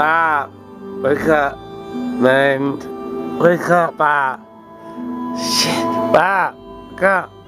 Bob, wake up, man. Wake up, Bob. Shit, Bob, wake up.